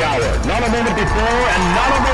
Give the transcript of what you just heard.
the hour. Not a moment before and not a moment.